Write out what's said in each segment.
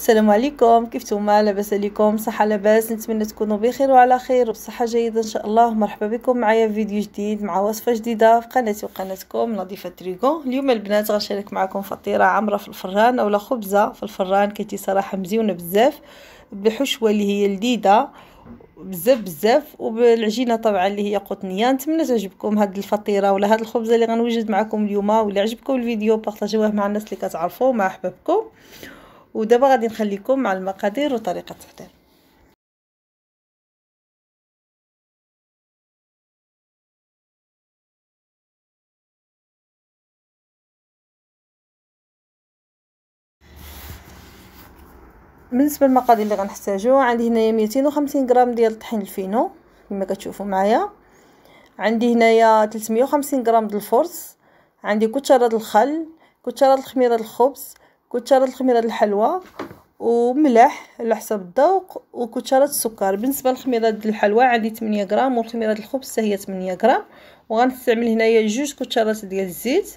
السلام عليكم كيف نتوما لاباس عليكم؟ صحة لاباس؟ نتمنى تكونوا بخير وعلى خير وبصحة جيدة إن شاء الله. مرحبا بكم معايا في فيديو جديد مع وصفة جديدة في قناتي وقناتكم نظيفة تريغو اليوم البنات غنشارك معكم فطيرة عامرة في الفران أولا خبزة في الفران كتي صراحة مزيونة بزاف بحشوة اللي هي لذيذه بزاف بزاف وبالعجينة طبعا اللي هي قطنية. نتمنى تعجبكم هاد الفطيرة ولا هاد الخبزة اللي غنوجد معكم اليوم ولا عجبكم الفيديو بارطاجيوه مع الناس اللي كتعرفوا مع احبابكم ودابا غادي نخليكم مع المقادير وطريقة التحضير. بالنسبة للمقادير اللي غنحتاجو عندي هنايا 250 غرام ديال الطحين الفينو كما كتشوفوا معايا. عندي هنايا 350 غرام د الفرص عندي كتره الخل كتره الخميرة الخبز كتره الخميرة الحلوى وملح على حسب الذوق وكتره السكر. بالنسبة للخميرة الحلوى عندي 8 غرام والخميرة الخبز هي 8 غرام. وغنستعمل هنايا جوج كترات ديال الزيت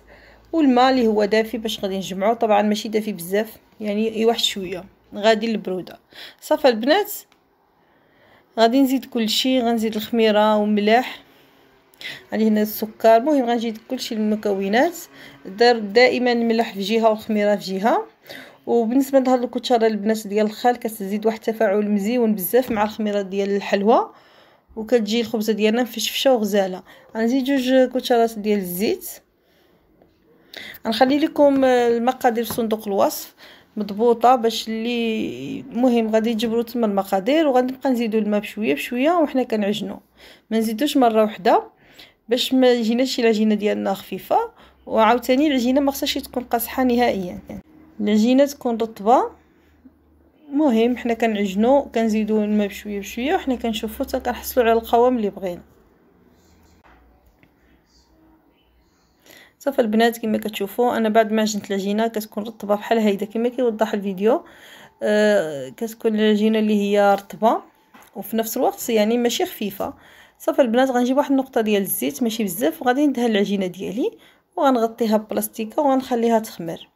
والماء اللي هو دافي باش غادي نجمعو. طبعا ماشي دافي بزاف يعني واحد شوية. غادي للبرودة. صافي البنات غادي نزيد كلشي غنزيد الخميرة وملح عندي هنا السكر. المهم غنزيد كلشي المكونات دار دائما الملح في جهة والخميره في جهة. وبالنسبة لهاد الكتره البنات ديال الخل كتزيد واحد التفاعل مزيون بزاف مع الخميرة ديال الحلوى. وكتجي الخبزة ديالنا مفشفشة وغزالة. غنزيد جوج كترات ديال الزيت. غنخلي لكم المقادير في صندوق الوصف. مضبوطة باش اللي مهم غادي تجبروا تما المقادير. وغنبقى نزيدوا الماء بشوية بشوية وحنا كنعجنوا ما نزيدوش مرة واحدة باش ما يجيناش العجينه ديالنا خفيفة وعاوتاني العجينة ما خصهاش تكون قاصحة نهائيا. العجينة تكون رطبة. مهم حنا كنعجنوا كنزيدوا الماء بشوية بشوية وحنا كنشوفوا حتى كنحصلوا على القوام اللي بغينا. صافي البنات كما كتشوفوا أنا بعد ما عجنت العجينة كتكون رطبة بحال هيدا. كما كيوضح الفيديو آه كتكون العجينة اللي هي رطبة وفي نفس الوقت يعني ماشي خفيفة. صافي البنات غنجيب واحد النقطة ديال الزيت ماشي بزاف وغادي ندهن العجينة ديالي وغنغطيها ببلاستيكه وغنخليها تخمر.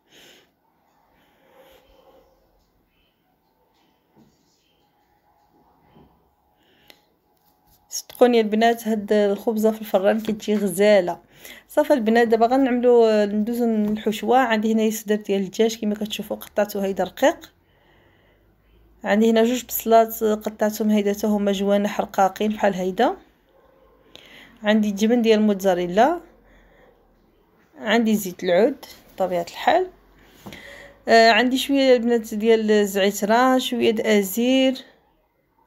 صدقوني البنات هاد الخبزة في الفران كتجي غزالة. صافي البنات دابا غنعملو ندوزو الحشوه عندي هنا صدر ديال الدجاج كما كتشوفوا قطعته هيدا رقيق. عندي هنا جوج بصلات قطعتهم هيدا حتى هما جوانح رقاقين بحال هيدا. عندي الجبن ديال الموتزاريلا عندي زيت العود بطبيعه الحال. آه عندي شوية البنات ديال الزعترة شوية د ازير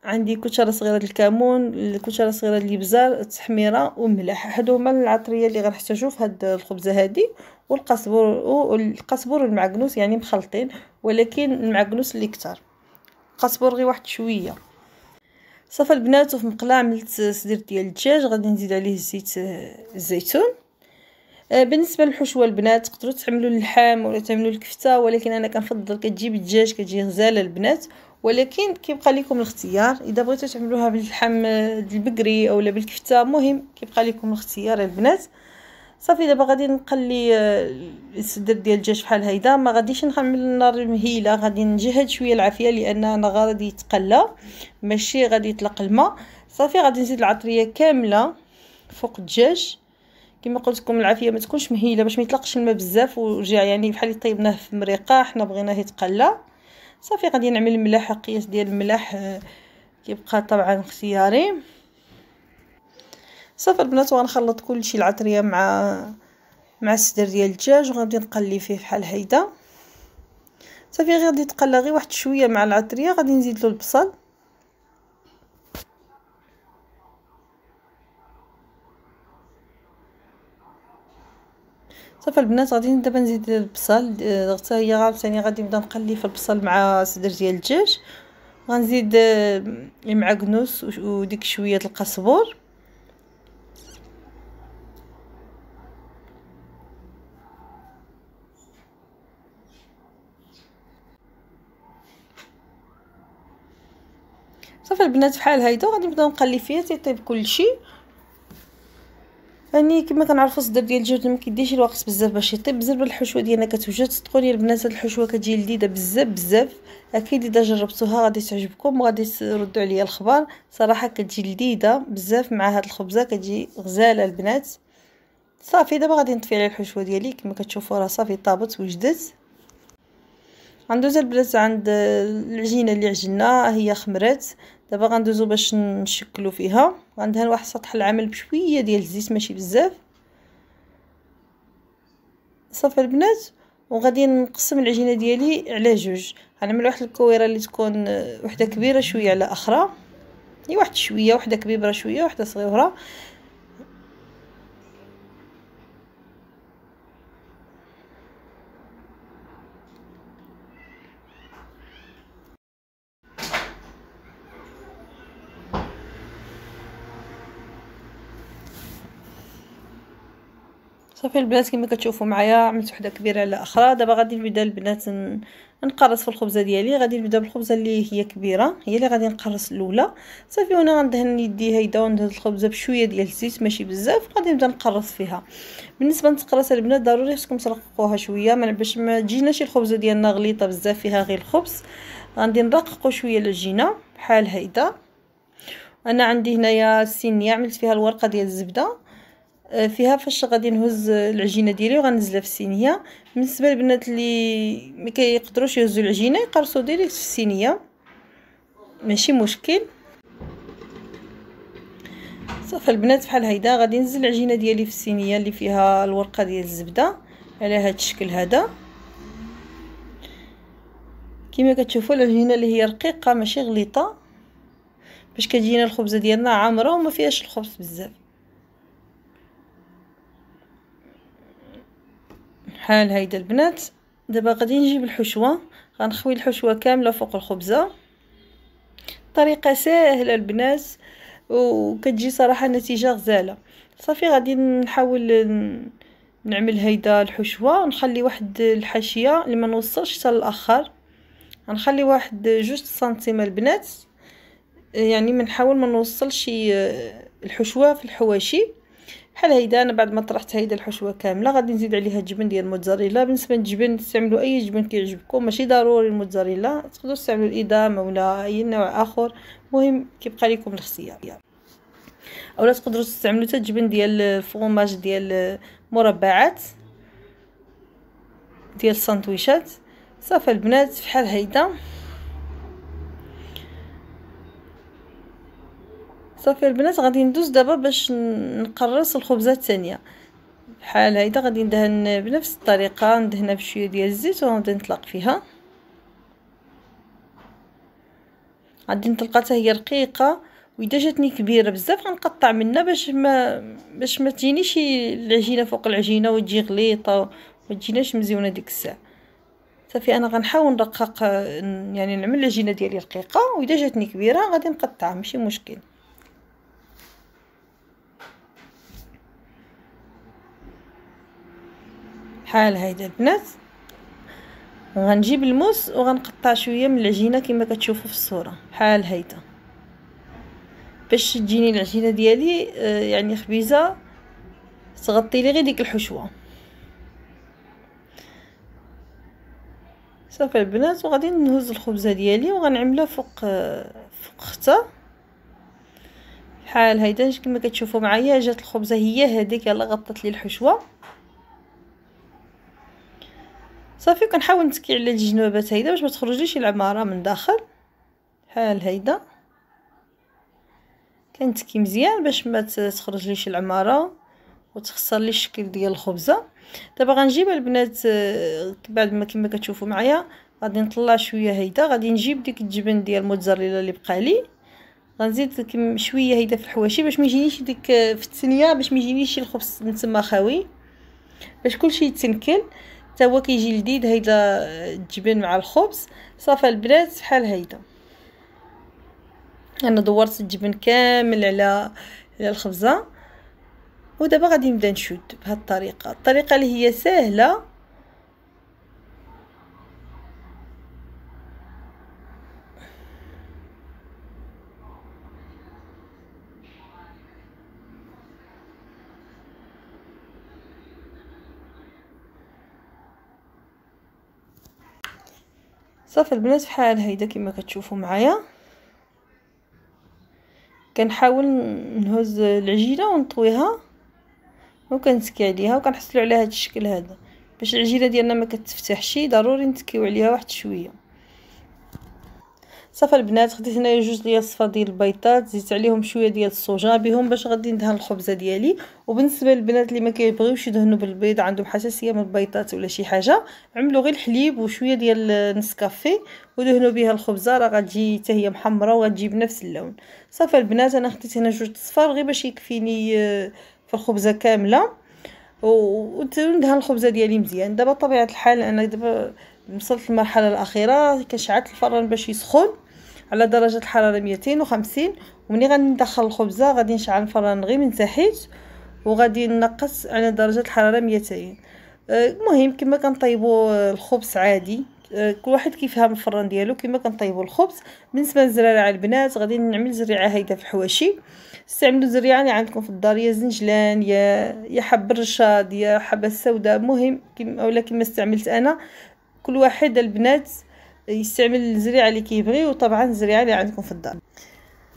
عندي كتره صغيرة الكمون الكتره صغيرة الإبزار التحميرة وملح هادو هما العطرية اللي غنحتاجو في هاد الخبزة هادي والقزبور والقزبور والمعكنوس يعني مخلطين ولكن المعكنوس اللي كتر. قزبور غير واحد شوية. صافي البنات وفي مقله عملت صدر ديال الدجاج غادي نزيد عليه زيت الزيتون. بالنسبة للحشوه البنات تقدروا تعملوا اللحم ولا تعملوا الكفتة ولكن أنا كنفضل كتجيب الدجاج كتجي غزالة البنات. ولكن كيبقى لكم الاختيار إذا بغيتوا تعملوها باللحم البقري اولا بالكفتة مهم كيبقى لكم الاختيار البنات. صافي دابا غادي نقلي الصدر ديال الدجاج بحال هيدا. ما غاديش نعمل النار مهيلة غادي نجهد شوية العافية لأن أنا غادي يتقلى. ماشي غادي يطلق الماء. صافي غادي نزيد العطرية كاملة فوق الدجاج كما قلت لكم العافية ما تكونش مهيلة باش ما يطلقش الماء بزاف ورجع يعني بحال طيبناه في مريقه حنا بغيناه يتقلى. صافي غادي نعمل الملح قياس ديال الملح كيبقى طبعا اختياري. صافي البنات وغنخلط كلشي العطرية مع مع الصدر ديال الدجاج وغادي نقلي فيه بحال هيدا. صافي غادي يتقلى غير واحد شوية مع العطرية غادي نزيد له البصل. صافي البنات غادي دابا نزيد البصل. حتى هي عاوتاني غادي نبدا نقلي في البصل مع صدر ديال الدجاج. غنزيد المعكنوس وديك شوية القزبور صافي البنات بحال هيدا غادي نبداو نقلي فيها تيطيب كلشي. هاني كما كنعرفوا الصدر ديال الجبن ما كيديش الوقت بزاف باش يطيب. بزاف الحشوة ديالنا كتوجد. صدقوني البنات هاد الحشوة كتجي لذيذة بزاف بزاف. أكيد إذا جربتوها غادي تعجبكم. وغادي تردوا عليا الخبر. صراحة كتجي لذيذة بزاف مع هاد الخبزة. كتجي غزالة البنات. صافي دابا غادي نطفي على الحشوة ديالي. كما كتشوفوا راه صافي طابت وجدت. غندوز البنات عند العجينة اللي عجنا هي خمرات دابا غندوزو باش نشكلو فيها. غندهن واحد سطح العمل بشوية ديال الزيت ماشي بزاف. صافي البنات وغادي نقسم العجينة ديالي على جوج. غنعمل واحد الكويرة اللي تكون وحدة كبيرة شوية على أخرى. هي واحد شوية وحده كبيرة شوية وحده صغيرة. صافي البنات كما كتشوفوا معايا عملت وحدة كبيرة على أخرى. دابا غادي نبدأ البنات نقرص في الخبزة ديالي. غادي نبدأ بالخبزة اللي هي كبيرة هي اللي غادي نقرص الأولى. صافي وأنا غندهن يدي هيدا وندهن الخبزة بشوية ديال الزيت ماشي بزاف. غادي نبدأ نقرص فيها. بالنسبة للتقراصه البنات ضروري خصكم ترققوها شوية. من باش ما تجيناش الخبزة ديالنا غليظه بزاف فيها غير الخبز. غادي نرققوا شوية العجينه بحال هيدا. أنا عندي هنايا السينيه عملت فيها الورقة ديال الزبدة. فيها فاش غادي نهز العجينة ديالي وغنزلها في الصينيه بالنسبة للبنات اللي ما كيقدروش يهزوا العجينة يقرصوا ديريكت في الصينيه ماشي مشكل. صافي البنات بحال هيدا غادي ننزل العجينة ديالي في الصينيه اللي فيها الورقة ديال الزبدة على هذا الشكل هذا. كما كتشوفوا العجينة اللي هي رقيقة ماشي غليظه باش كتجينا الخبزة ديالنا عامرة وما فيهاش الخبز بزاف. بحال هيدا البنات دابا غادي نجيب الحشوة. غنخوي الحشوة كاملة فوق الخبزة. طريقة سهلة البنات وكتجي صراحة نتيجة غزالة. صافي غادي نحاول نعمل هيدا الحشوة. ونخلي واحد الحاشية اللي ما نوصلش حتى الآخر غنخلي واحد جوج سنتيم البنات. يعني ما ما نوصلش الحشوة في الحواشي بحال هيدا أنا بعد ما طرحت هيدا الحشوة كاملة غادي نزيد عليها الجبن ديال الموتزاريلا بالنسبة للجبن تستعملوا أي جبن كيعجبكم. ماشي ضروري الموتزاريلا تقدروا تستعملوا الإدام ولا أي نوع آخر. المهم كيبقى لكم الاختيار اولا تقدروا تستعملوا حتى الجبن ديال الفرماج ديال مربعات ديال الساندويشات. صافي البنات فحال هيدا. صافي البنات غادي ندوز دابا باش نقرص الخبزة الثانية بحال هيدا غادي ندهن بنفس الطريقة ندهنها بشوية ديال الزيت وغادي نطلق فيها. غادي نطلقها حتى هي رقيقة وإذا جاتني كبيرة بزاف غنقطع منها باش ما باش ما تجينيش العجينة فوق العجينة وتجي غليظه ما تجيناش مزيونة ديك الساعة. صافي أنا غنحاول نرقق يعني نعمل العجينة ديالي رقيقة وإذا جاتني كبيرة غادي نقطعها ماشي مشكل. بحال هيدا البنات. غنجيب الموس وغنقطع شوية من العجينة كما كتشوفوا في الصورة بحال هيدا. باش تجيني العجينة ديالي آه، يعني خبيزة تغطي لي غير ديك الحشوة. صافي البنات وغادي نهز الخبزة ديالي وغنعملها فوق آه، فوق خته بحال هيدا كما كتشوفوا معايا جات الخبزة هي هذيك يلا غطت لي الحشوة. صافي كنحاول نتكي على الجنوبات هيدا باش ما تخرجليش العماره من داخل. بحال هيدا. كنتكي مزيان باش ما تخرجليش العماره وتخسر لي الشكل ديال الخبزة. دابا غنجيب البنات آه، بعد ما كما كتشوفوا معايا غادي نطلع شوية هيدا. غادي نجيب ديك الجبن ديال الموتزاريلا اللي بقى لي. غنزيد شوية هيدا في الحواشي باش ما يجينيش ديك آه، في الثانية باش ما يجينيش الخبز نتما خاوي. باش كلشي يتنكل. حتى هو كيجي لذيذ هيدا الجبن مع الخبز صافي البنات بحال هيدا. أنا دورت الجبن كامل على على الخبزة ودابا غادي نبدا نشد بهذه الطريقة. الطريقة اللي هي سهلة صافي البنات فحال هيدا كما كتشوفوا معايا. كنحاول نهز العجينة ونطويها وكنتكي عليها وكنحصلوا على هذا الشكل هذا. باش العجينة ديالنا ما كتفتحش ضروري نتكيو عليها واحد شوية. صافي البنات خديت هنايا جوج ديال الصفار ديال البيضات زدت عليهم شوية ديال الصوجا بهم باش غادي ندهن الخبزة ديالي. وبالنسبة للبنات اللي ما كيبغيوش يدهنوا بالبيض عندهم حساسية من البيضات ولا شي حاجة عملوا غير الحليب وشوية ديال النسكافيه ودهنوا بها الخبزة راه غتجي حتى هي محمرة وغتجي بنفس اللون. صافي البنات أنا خديت هنا جوج الصفار غير باش يكفيني آه، في الخبزة كاملة. وندهن الخبزة ديالي مزيان. دابا بطبيعه الحال أنا دابا وصلت للمرحلة الأخيرة كنشعلت الفران باش يسخن. على درجة الحرارة 250 ومني غندخل الخبزة غادي نشعل الفران غير من تحت وغادي نقص على درجة الحرارة 200 المهم كما كنطيبوا الخبز عادي كل واحد كيفهم الفران ديالو كما كنطيبوا الخبز. بالنسبة للزرارع البنات غادي نعمل زريعة هيدا في الحواشي. استعملوا زريعة اللي عندكم في الدار يا زنجلان يا يا حب الرشاد يا حبه السوداء. مهم كما أولا كما استعملت أنا كل واحد البنات يستعمل الزريعة اللي كيبغي وطبعا الزريعة اللي عندكم في الدار.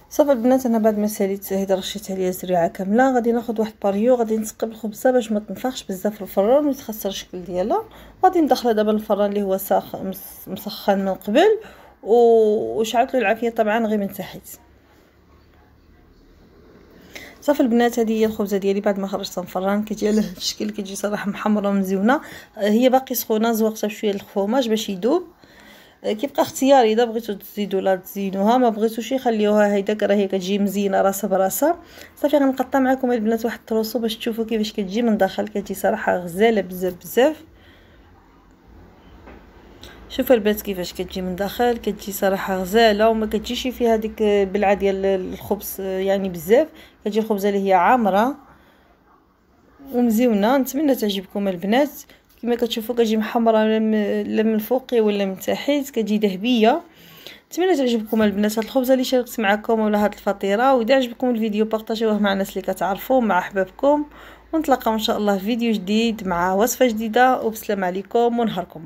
صافي البنات أنا بعد ما ساليت هيدا رشيت عليها الزريعه كاملة. غادي ناخذ واحد باريو غادي نسقب الخبزه باش ما تنفخش بزاف في الفران ويتخسر الشكل ديالها. غادي ندخلها دابا الفران اللي هو ساخ مسخن من قبل وشعلت له العافية طبعا غير من تحت. صافي البنات هذه هي الخبزة ديالي بعد ما خرجتها من الفران. كتجي على الشكل كتجي صراحة محمرة ومزيونة. هي باقي سخونة زوقتها شوية الفرماج باش يذوب كيبقى اختياري إذا بغيتو تزيدوا لا تزينوها ما بغيتوش خليوها هيداك راه هي كتجي مزينه راسها براسها. صافي غنقطع معكم البنات واحد التروسو باش تشوفوا كيفاش كتجي من الداخل كتجي صراحة غزالة بزاف بزاف. شوفوا البنات كيفاش كتجي من الداخل كتجي صراحة غزالة وما كتجيش فيها ديك البلعه ديال الخبز يعني بزاف. كتجي الخبزه اللي هي عامرة. ومزيونة. نتمنى تعجبكم البنات. كما كتشوفوا كتجي محمرة لا من الفوقي ولا من تحت كتجي ذهبية. نتمنى تعجبكم البنات. هاد الخبزة اللي شاركت معكم ولا هاد الفطيرة وإذا عجبكم الفيديو بارطاجيوه مع الناس اللي كتعرفوا مع أحبابكم. ونتلاقاو إن شاء الله في فيديو جديد مع وصفة جديدة. وبسلام عليكم ونهاركم.